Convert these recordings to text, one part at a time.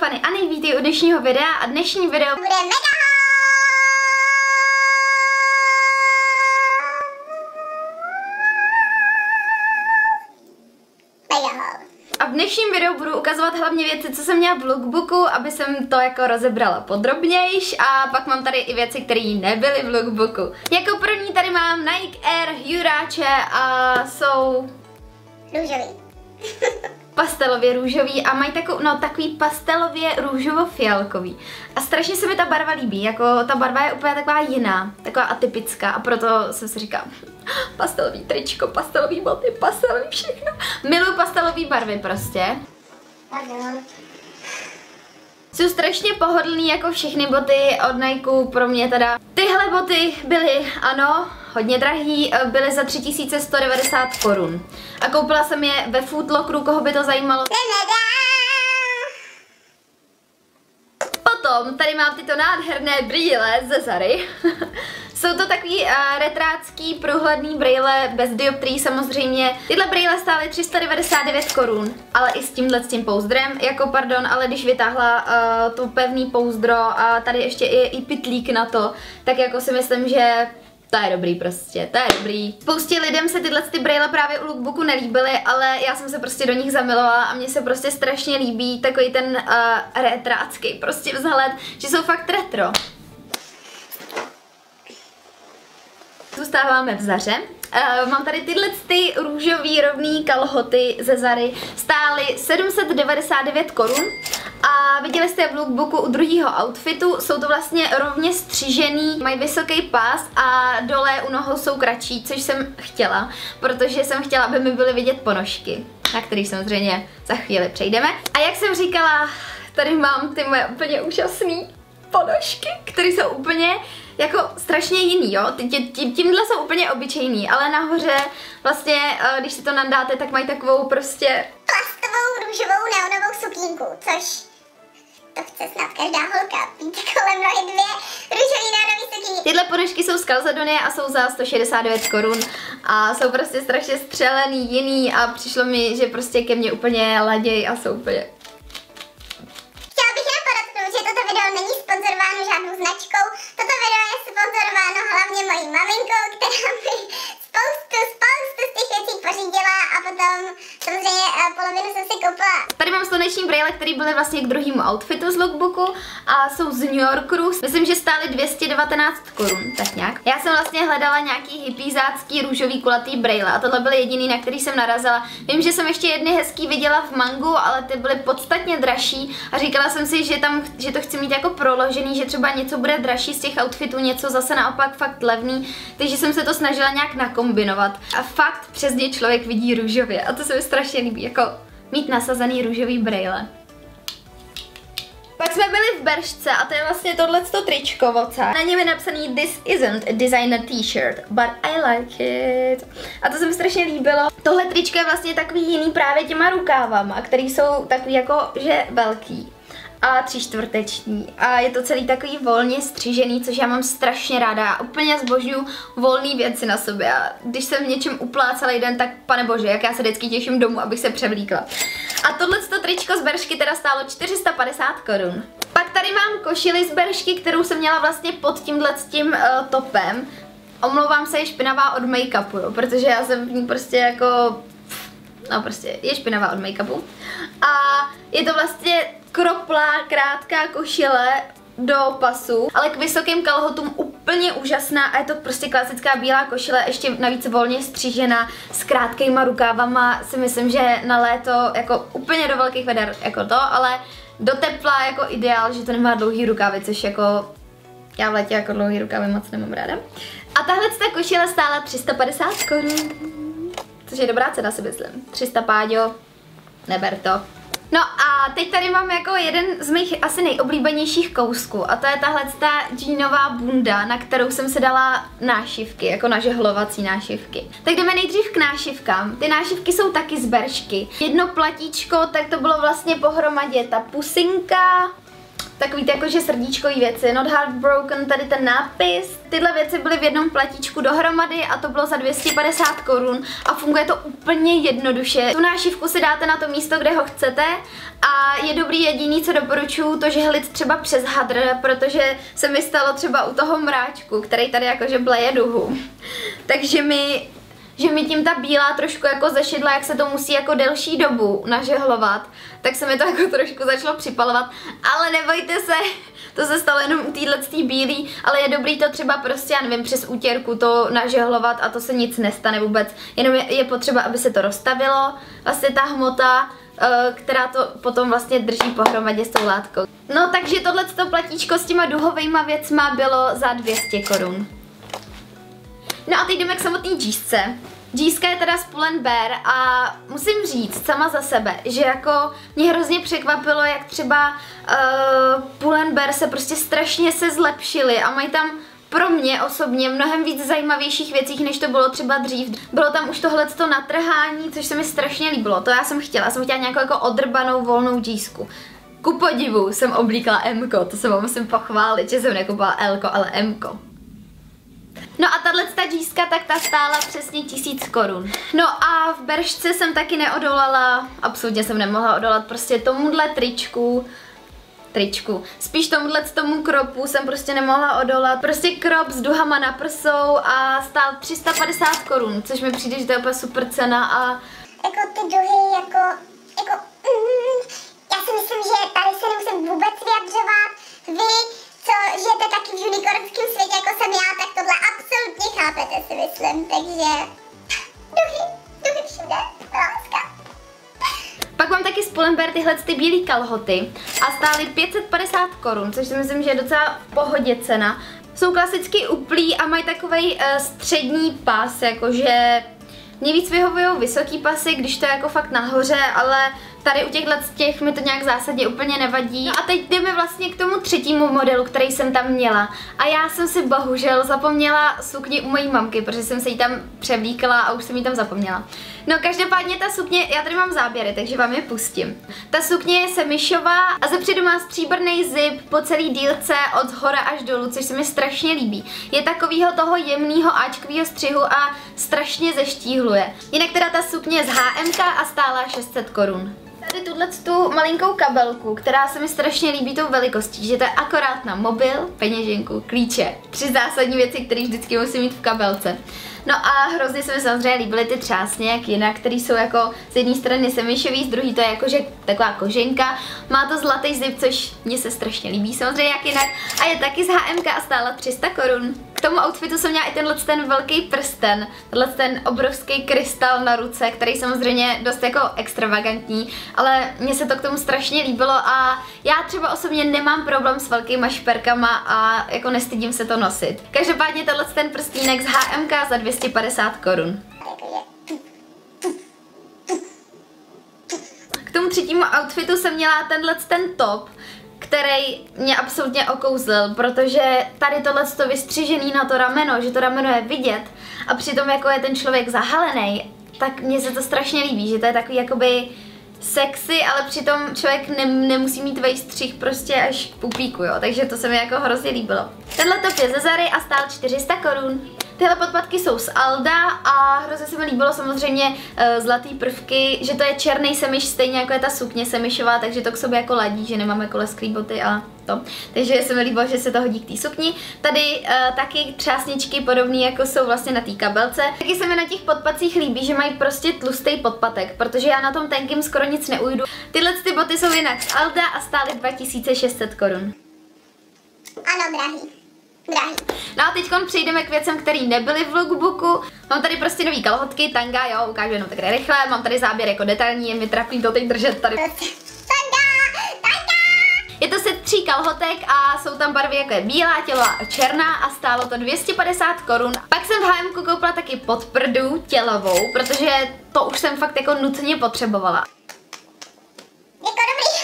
Fany a nejvítej u dnešního videa a dnešní video bude mega A v dnešním videu budu ukazovat hlavně věci, co jsem měla v lookbooku, aby jsem to jako rozebrala podrobnějš a pak mám tady i věci, které nebyly v lookbooku. Jako první tady mám Nike Air Juráče a jsou... Růžový. pastelově růžový a mají takový, no, takový pastelově růžovo-fialkový. A strašně se mi ta barva líbí, jako ta barva je úplně taková jiná, taková atypická a proto jsem si říkala, pastelový tričko, pastelový boty, pastelový všechno. Miluji pastelové barvy prostě. Pardon. Jsou strašně pohodlný jako všechny boty od Nike, pro mě teda. Tyhle boty byly, ano, hodně drahý, eh, byly za 3190 korun. A koupila jsem je ve Footlockeru, koho by to zajímalo. Potom tady mám tyto nádherné brýle ze Zary. Jsou to takový uh, retrácký průhledný brýle bez dioptrií samozřejmě. Tyhle brýle stály 399 korun, ale i s tímhle s tím pouzdrem, jako pardon, ale když vytáhla uh, to pevný pouzdro a tady ještě je i pitlík na to, tak jako si myslím, že to je dobrý prostě, to je dobrý. Spoustě lidem se tyhle ty brýle právě u lookbooku nelíbily, ale já jsem se prostě do nich zamilovala a mně se prostě strašně líbí takový ten uh, retrácký prostě vzhled, že jsou fakt retro. Zůstáváme v Zaře. Uh, mám tady tyhle ty růžový rovný kalhoty ze Zary. Stály 799 korun a viděli jste v lookbooku u druhého outfitu. Jsou to vlastně rovně střižený, mají vysoký pás a dole u nohou jsou kratší, což jsem chtěla, protože jsem chtěla, aby mi byly vidět ponožky, na který samozřejmě za chvíli přejdeme. A jak jsem říkala, tady mám ty moje úplně úžasné ponožky, které jsou úplně jako strašně jiný, jo. Tím, tímhle jsou úplně obyčejný, ale nahoře vlastně, eh, když si to nandáte, tak mají takovou prostě... Plastovou růžovou neonovou sukínku, což chce snad každá holka. Víte, kolem nohy dvě růžový neonový sukínky. Tyhle ponožky jsou z Calzedonie a jsou za 169 korun a jsou prostě strašně střelený, jiný a přišlo mi, že prostě ke mně úplně laděj a jsou úplně Chtěla bych jenom podotknout, že toto video není sponzorováno žádnou značkou. Toto video je sponzorováno hlavně mojí maminkou, která mi spoustu, spoustu z těch věcí pořídila a potom samozřejmě eh, polovinu jsem si koupila. Tady mám sluneční brýle, které byly vlastně k druhému outfitu z lookbooku a jsou z New Yorkeru. Myslím, že stály 219 korun, tak nějak. Já jsem vlastně hledala nějaký hypízácký růžový kulatý brýle a tohle byly jediný, na který jsem narazila. Vím, že jsem ještě jedny hezký viděla v Mangu, ale ty byly podstatně dražší a říkala jsem si, že tam, že to chci mít jako proložený, že třeba něco bude dražší z těch outfitů, něco zase naopak fakt levný, takže jsem se to snažila nějak nakombinovat. A fakt přes ně člověk vidí růžově a to se mi strašně líbí, jako mít nasazený růžový brýle. Pak jsme byli v Beršce a to je vlastně tohleto tričko voce. Na něm je napsaný This isn't a designer t-shirt, but I like it. A to se mi strašně líbilo. Tohle tričko je vlastně takový jiný právě těma rukávama, který jsou takový jako, že velký a tři čtvrteční. A je to celý takový volně střížený, což já mám strašně ráda. Já úplně zbožňuju volné věci na sobě. A když jsem v něčem uplá celý den, tak pane bože, jak já se vždycky těším domů, abych se převlíkla. A tohle tričko z Beršky teda stálo 450 korun. Pak tady mám košili z Beršky, kterou jsem měla vlastně pod tímhle tím uh, topem. Omlouvám se, je špinavá od make-upu, protože já jsem v ní prostě jako no prostě je špinavá od make-upu. A je to vlastně kroplá, krátká košile do pasu, ale k vysokým kalhotům úplně úžasná a je to prostě klasická bílá košile, ještě navíc volně střížená s krátkýma rukávama, si myslím, že na léto jako úplně do velkých veder jako to, ale do tepla jako ideál, že to nemá dlouhý rukávy, což jako já v létě jako dlouhý rukávy moc nemám ráda. A tahle ta košile stála 350 korun, což je dobrá cena si myslím. 300 páďo, neber to. No a teď tady mám jako jeden z mých asi nejoblíbenějších kousků a to je tahle ta džínová bunda, na kterou jsem se dala nášivky, jako nažehlovací nášivky. Tak jdeme nejdřív k nášivkám. Ty nášivky jsou taky z beršky. Jedno platíčko, tak to bylo vlastně pohromadě ta pusinka, takový ty jakože srdíčkový věci, not heartbroken, tady ten nápis. Tyhle věci byly v jednom platíčku dohromady a to bylo za 250 korun a funguje to úplně jednoduše. Tu nášivku si dáte na to místo, kde ho chcete a je dobrý jediný, co doporučuju, to žehlit třeba přes hadr, protože se mi stalo třeba u toho mráčku, který tady jakože bleje duhu. Takže mi že mi tím ta bílá trošku jako zešidla, jak se to musí jako delší dobu nažehlovat, tak se mi to jako trošku začalo připalovat, ale nebojte se, to se stalo jenom u téhle bílý, ale je dobrý to třeba prostě, já nevím, přes útěrku to nažehlovat a to se nic nestane vůbec, jenom je, je potřeba, aby se to rozstavilo, vlastně ta hmota, eh, která to potom vlastně drží pohromadě s tou látkou. No takže tohle platíčko s těma duhovejma věcma bylo za 200 korun. No a teď jdeme k samotné džísce. Džíska je teda z Pull&Bear a musím říct sama za sebe, že jako mě hrozně překvapilo, jak třeba uh, Pull&Bear se prostě strašně se zlepšili a mají tam pro mě osobně mnohem víc zajímavějších věcí, než to bylo třeba dřív. Bylo tam už tohle natrhání, což se mi strašně líbilo. To já jsem chtěla. Jsem chtěla nějakou jako odrbanou volnou džísku. Ku podivu jsem oblíkla M, to se vám musím pochválit, že jsem nekoupila L, ale M. No a tahle ta džíska, tak ta stála přesně tisíc korun. No a v Beršce jsem taky neodolala, absolutně jsem nemohla odolat prostě tomuhle tričku, tričku. Spíš tomuhle tomu kropu jsem prostě nemohla odolat. Prostě krop s duhama na prsou a stál 350 korun, což mi přijde, že to je super cena a... Jako ty duhy, jako, jako, mm, já si myslím, že tady se nemusím vůbec vyjadřovat. Vy co žijete taky v unicornském světě, jako jsem já, tak tohle absolutně chápete, si myslím. Takže duhy, duhy všude, láska. Pak mám taky z Pull&Bear tyhle ty bílé kalhoty a stály 550 korun, což si myslím, že je docela v pohodě cena. Jsou klasicky uplí a mají takový uh, střední pas, jakože mě víc vyhovují vysoký pasy, když to je jako fakt nahoře, ale tady u těchhle těch mi to nějak zásadně úplně nevadí. No a teď jdeme vlastně k tomu třetímu modelu, který jsem tam měla. A já jsem si bohužel zapomněla sukni u mojí mamky, protože jsem se jí tam převlíkala a už jsem jí tam zapomněla. No každopádně ta sukně, já tady mám záběry, takže vám je pustím. Ta sukně je semišová a zepředu má stříbrný zip po celý dílce od hora až dolů, což se mi strašně líbí. Je takovýho toho jemného áčkového střihu a strašně zeštíhluje. Jinak teda ta sukně je z HMK a stála 600 korun tady tuhle tu malinkou kabelku, která se mi strašně líbí tou velikostí, že to je akorát na mobil, peněženku, klíče. Tři zásadní věci, které vždycky musím mít v kabelce. No a hrozně se mi samozřejmě líbily ty třásně, jak jinak, které jsou jako z jedné strany semišový, z druhé to je jakože taková koženka. Má to zlatý zip, což mně se strašně líbí samozřejmě jak jinak. A je taky z HMK a stála 300 korun. K tomu outfitu jsem měla i tenhle ten velký prsten, tenhle ten obrovský krystal na ruce, který samozřejmě dost jako extravagantní, ale mně se to k tomu strašně líbilo a já třeba osobně nemám problém s velkýma šperkama a jako nestydím se to nosit. Každopádně tenhle ten prstínek z HMK za 250 korun. K tomu třetímu outfitu jsem měla tenhle ten top, který mě absolutně okouzlil, protože tady tohle to vystřižený na to rameno, že to rameno je vidět a přitom jako je ten člověk zahalený, tak mně se to strašně líbí, že to je takový jakoby sexy, ale přitom člověk ne, nemusí mít vejstřih prostě až k pupíku, jo, takže to se mi jako hrozně líbilo. Tenhle top je ze Zary a stál 400 korun. Tyhle podpatky jsou z Alda a hrozně se mi líbilo samozřejmě uh, zlatý prvky, že to je černý semiš, stejně jako je ta sukně semišová, takže to k sobě jako ladí, že nemáme kolesklý boty a to. Takže se mi líbilo, že se to hodí k té sukni. Tady uh, taky třásničky podobné jako jsou vlastně na té kabelce. Taky se mi na těch podpacích líbí, že mají prostě tlustý podpatek, protože já na tom tenkým skoro nic neujdu. Tyhle ty boty jsou jinak z Alda a stály 2600 korun. Ano, drahý drahý. No a teď přejdeme k věcem, které nebyly v lookbooku. Mám tady prostě nový kalhotky, tanga, jo, ukážu jenom tak rychle. Mám tady záběr jako detailní, je mi trapný to teď držet tady. Je to set tří kalhotek a jsou tam barvy jako je bílá, tělo a černá a stálo to 250 korun. Pak jsem v H&M koupila taky podprdu tělovou, protože to už jsem fakt jako nutně potřebovala. Jako dobrý.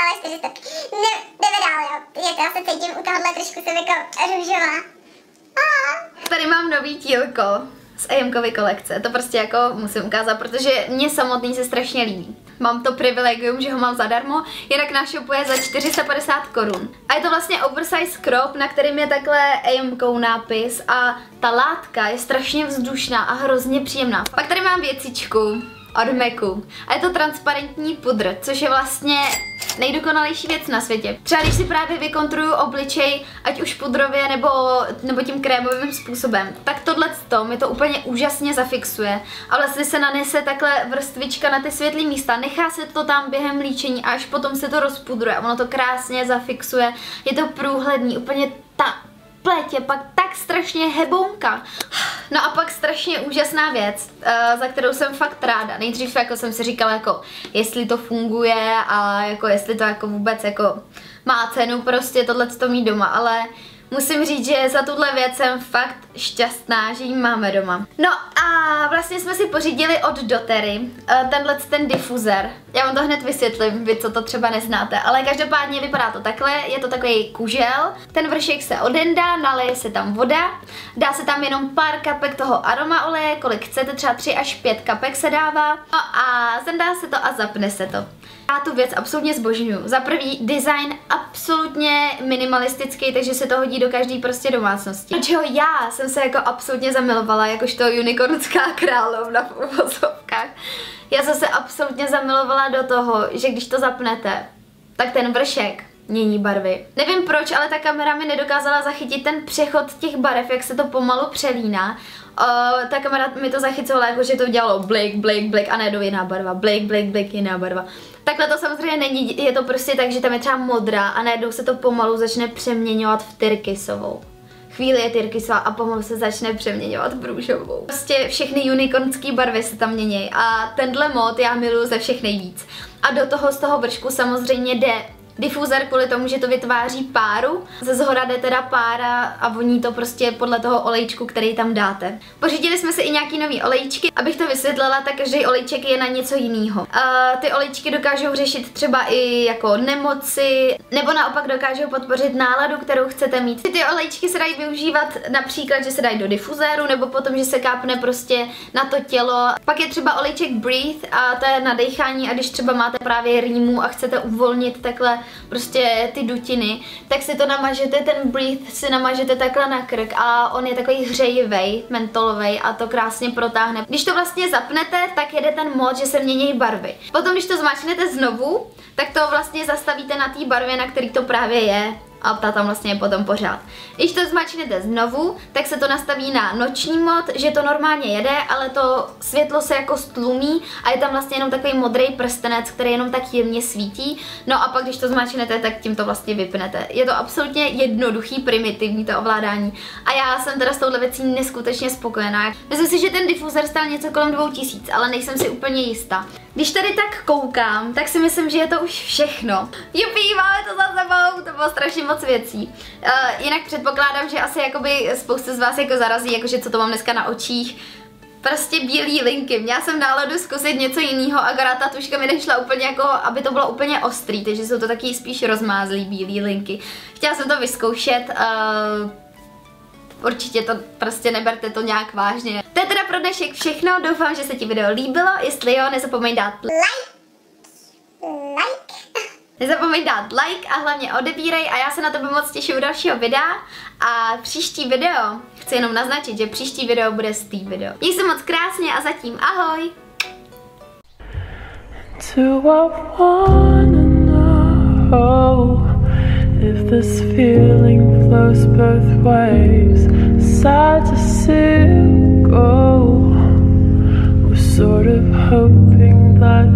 A stále 400. Ne, jdeme dál, jo. Je to, já se cítím u tohohle trošku jsem jako růžová. Tady mám nový tílko z AMkovy kolekce. To prostě jako musím ukázat, protože mě samotný se strašně líbí. mám to privilegium, že ho mám zadarmo, jinak na shopu je za 450 korun. A je to vlastně oversize crop, na kterým je takhle AMK nápis a ta látka je strašně vzdušná a hrozně příjemná. Pak tady mám věcičku, od Macu. A je to transparentní pudr, což je vlastně nejdokonalejší věc na světě. Třeba když si právě vykontruju obličej, ať už pudrově nebo, nebo tím krémovým způsobem, tak tohle to mi to úplně úžasně zafixuje a vlastně se nanese takhle vrstvička na ty světlé místa, nechá se to tam během líčení a až potom se to rozpudruje ono to krásně zafixuje, je to průhledný, úplně ta pleť je pak tak strašně hebounka. No a pak strašně úžasná věc, uh, za kterou jsem fakt ráda. Nejdřív jako jsem si říkala jako, jestli to funguje a jako jestli to jako vůbec jako má cenu prostě tohle to mít doma, ale musím říct, že za tuhle věc jsem fakt šťastná, že ji máme doma. No a vlastně jsme si pořídili od Dotery uh, tenhle ten difuzer. Já vám to hned vysvětlím, vy co to třeba neznáte, ale každopádně vypadá to takhle, je to takový kužel, ten vršek se odendá, naleje se tam voda, dá se tam jenom pár kapek toho aroma oleje, kolik chcete, třeba 3 až 5 kapek se dává, no a zendá se to a zapne se to. Já tu věc absolutně zbožňuju. Za prvý, design absolutně minimalistický, takže se to hodí do každé prostě domácnosti. Čeho já jsem se jako absolutně zamilovala, jakožto unikornská královna v uvozovkách. Já jsem se absolutně zamilovala do toho, že když to zapnete, tak ten vršek mění barvy. Nevím proč, ale ta kamera mi nedokázala zachytit ten přechod těch barev, jak se to pomalu přelíná. Uh, ta kamera mi to zachycovala, jako že to dělalo blik, blik, blik a ne do jiná barva, blik, blik, blik, jiná barva. Takhle to samozřejmě není, je to prostě tak, že tam je třeba modrá a najednou se to pomalu začne přeměňovat v tyrkysovou. Chvíli je tyrkysová a pomalu se začne přeměňovat v růžovou. Prostě všechny unicornské barvy se tam mění a tenhle mod já miluji ze všech nejvíc. A do toho z toho vršku samozřejmě jde Diffuzer kvůli tomu, že to vytváří páru. Ze zhora jde teda pára a voní to prostě podle toho olejčku, který tam dáte. Pořídili jsme si i nějaký nový olejčky. Abych to vysvětlila, tak každý olejček je na něco jiného. Uh, ty olejčky dokážou řešit třeba i jako nemoci, nebo naopak dokážou podpořit náladu, kterou chcete mít. Ty olejčky se dají využívat například, že se dají do difuzéru, nebo potom, že se kápne prostě na to tělo. Pak je třeba olejček Breathe a to je na dechání a když třeba máte právě rýmu a chcete uvolnit takhle prostě ty dutiny, tak si to namažete, ten breathe si namažete takhle na krk a on je takový hřejivej, mentolovej a to krásně protáhne. Když to vlastně zapnete, tak jede ten mod, že se mění barvy. Potom, když to zmáčknete znovu, tak to vlastně zastavíte na té barvě, na který to právě je a ta tam vlastně je potom pořád. Když to zmačknete znovu, tak se to nastaví na noční mod, že to normálně jede, ale to světlo se jako stlumí a je tam vlastně jenom takový modrý prstenec, který jenom tak jemně svítí. No a pak když to zmačknete, tak tím to vlastně vypnete. Je to absolutně jednoduchý, primitivní to ovládání. A já jsem teda s touhle věcí neskutečně spokojená. Myslím si, že ten difuzer stál něco kolem 2000, ale nejsem si úplně jistá. Když tady tak koukám, tak si myslím, že je to už všechno. Jupí, máme to za sebou, to bylo strašně moc věcí. Uh, jinak předpokládám, že asi jakoby spoustu z vás jako zarazí, jakože co to mám dneska na očích. Prostě bílé linky. Měla jsem náladu zkusit něco jiného, akorát ta tuška mi nešla úplně jako, aby to bylo úplně ostrý, takže jsou to taky spíš rozmázlý bílé linky. Chtěla jsem to vyzkoušet, uh, určitě to prostě neberte to nějak vážně. To je teda pro dnešek všechno, doufám, že se ti video líbilo, jestli jo, nezapomeň dát like. Like. Nezapomeň dát like a hlavně odebírej a já se na tebe moc těším u dalšího videa a příští video, chci jenom naznačit, že příští video bude z tý video. Měj se moc krásně a zatím ahoj! To if this feeling flows both ways, sad to see go, we're sort of hoping that